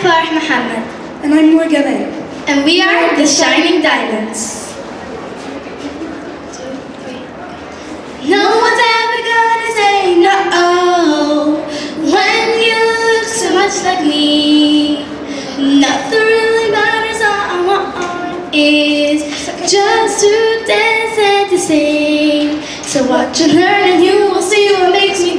Farah Muhammad, And I'm Morgan. and we are the Shining Diamonds. No one's ever gonna say no when you look so much like me. Nothing really matters. All I want is just to dance and to sing. So watch and learn, and you will see what makes me